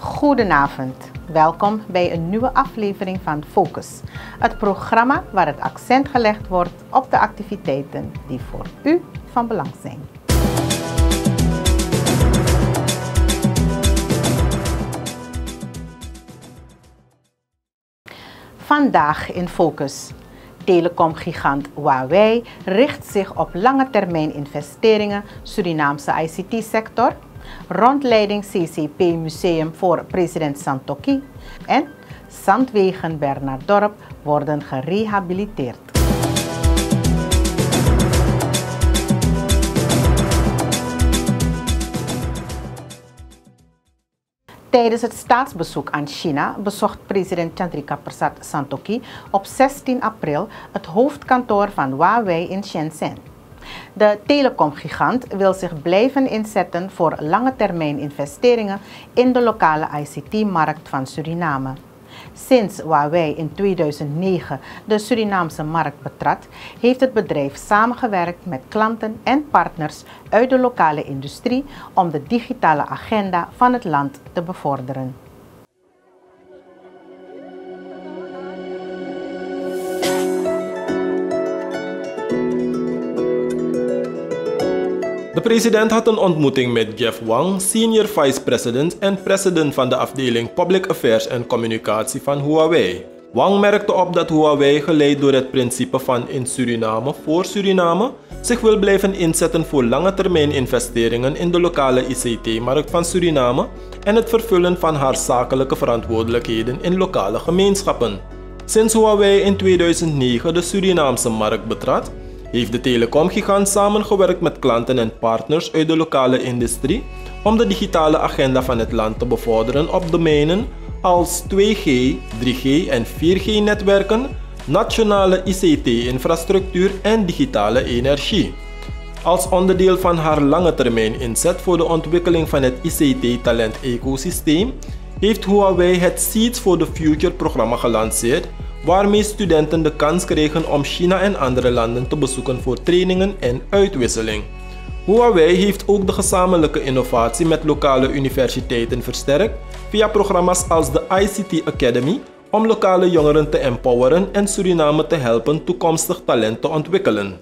Goedenavond, welkom bij een nieuwe aflevering van Focus. Het programma waar het accent gelegd wordt op de activiteiten die voor u van belang zijn. Vandaag in Focus. Telecomgigant Huawei richt zich op lange termijn investeringen Surinaamse ICT-sector rondleiding CCP Museum voor president Santoki en Zandwegen Bernardorp worden gerehabiliteerd. Tijdens het staatsbezoek aan China bezocht president Chandrika Prasad Santoki op 16 april het hoofdkantoor van Huawei in Shenzhen. De telecomgigant wil zich blijven inzetten voor lange termijn investeringen in de lokale ICT-markt van Suriname. Sinds Huawei in 2009 de Surinaamse markt betrad, heeft het bedrijf samengewerkt met klanten en partners uit de lokale industrie om de digitale agenda van het land te bevorderen. De president had een ontmoeting met Jeff Wang, senior vice president en president van de afdeling Public Affairs en Communicatie van Huawei. Wang merkte op dat Huawei, geleid door het principe van in Suriname voor Suriname, zich wil blijven inzetten voor lange termijn investeringen in de lokale ICT-markt van Suriname en het vervullen van haar zakelijke verantwoordelijkheden in lokale gemeenschappen. Sinds Huawei in 2009 de Surinaamse markt betrad, heeft de telecomgigant samengewerkt met klanten en partners uit de lokale industrie om de digitale agenda van het land te bevorderen op domeinen als 2G, 3G en 4G-netwerken, nationale ICT-infrastructuur en digitale energie. Als onderdeel van haar lange termijn inzet voor de ontwikkeling van het ICT-talent-ecosysteem, heeft Huawei het Seeds for the Future programma gelanceerd waarmee studenten de kans kregen om China en andere landen te bezoeken voor trainingen en uitwisseling. Huawei heeft ook de gezamenlijke innovatie met lokale universiteiten versterkt via programma's als de ICT Academy om lokale jongeren te empoweren en Suriname te helpen toekomstig talent te ontwikkelen.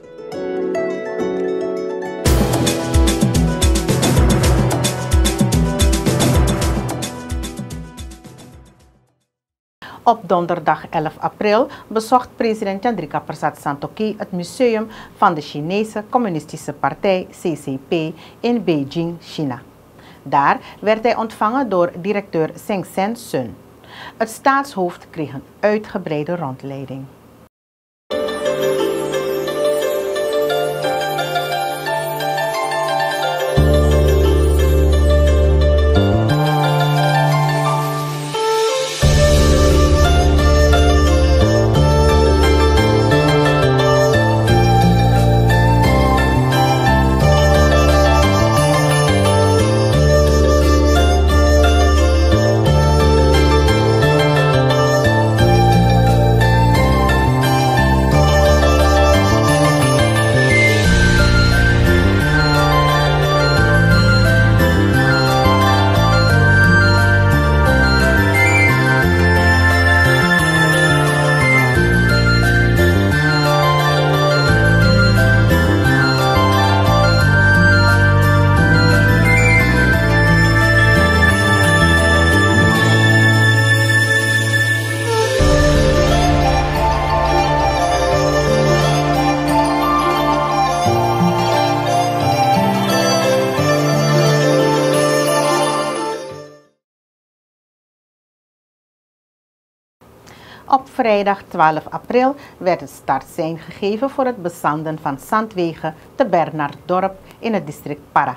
Op donderdag 11 april bezocht president Chandrika Prasad Santokhi het museum van de Chinese Communistische Partij CCP in Beijing, China. Daar werd hij ontvangen door directeur Seng Sen Sun. Het staatshoofd kreeg een uitgebreide rondleiding. Vrijdag 12 april werd het startsein gegeven voor het bezanden van zandwegen te Bernarddorp in het district Para.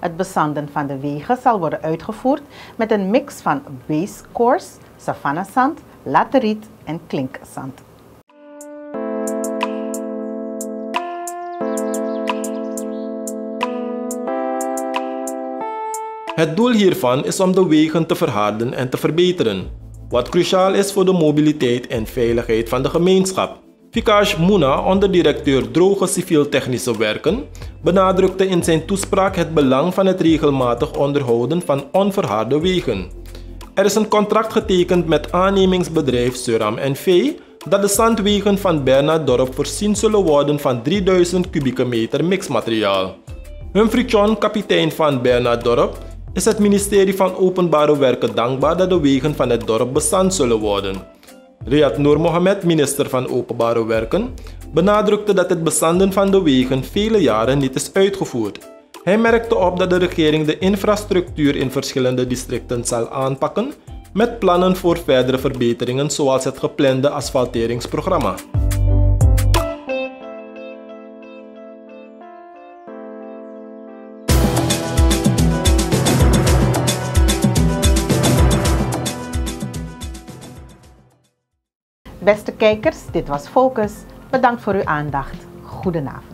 Het bezanden van de wegen zal worden uitgevoerd met een mix van course, savannazand, lateriet en klinkzand. Het doel hiervan is om de wegen te verharden en te verbeteren wat cruciaal is voor de mobiliteit en veiligheid van de gemeenschap. Vikash Muna, onderdirecteur Droge Civiel-Technische Werken, benadrukte in zijn toespraak het belang van het regelmatig onderhouden van onverharde wegen. Er is een contract getekend met aannemingsbedrijf Suram NV dat de zandwegen van Bernarddorp voorzien zullen worden van 3000 kubieke meter mixmateriaal. Humphrey John, kapitein van Bernarddorp, is het ministerie van Openbare Werken dankbaar dat de wegen van het dorp bestand zullen worden. Riyad Noor Mohamed, minister van Openbare Werken, benadrukte dat het bestanden van de wegen vele jaren niet is uitgevoerd. Hij merkte op dat de regering de infrastructuur in verschillende districten zal aanpakken met plannen voor verdere verbeteringen zoals het geplande asfalteringsprogramma. Beste kijkers, dit was Focus. Bedankt voor uw aandacht. Goedenavond.